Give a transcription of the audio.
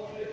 Okay.